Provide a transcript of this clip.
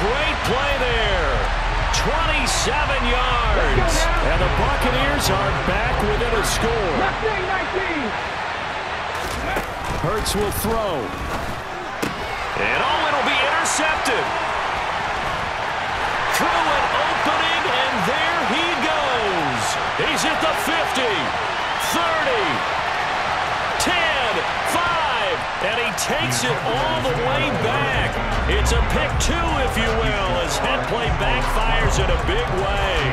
great play there. 27 yards. And the Buccaneers are back within a score. Hurts will throw. And oh, it'll be intercepted. Through an opening, and there he goes. He's at the 50, 30, 10, 5, and he takes it all the way back. It's a pick two, if you will, as head play backfires in a big way.